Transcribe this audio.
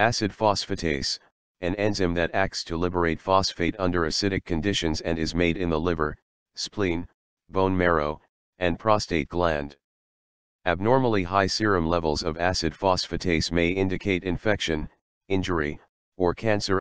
Acid phosphatase, an enzyme that acts to liberate phosphate under acidic conditions and is made in the liver, spleen, bone marrow, and prostate gland. Abnormally high serum levels of acid phosphatase may indicate infection, injury, or cancer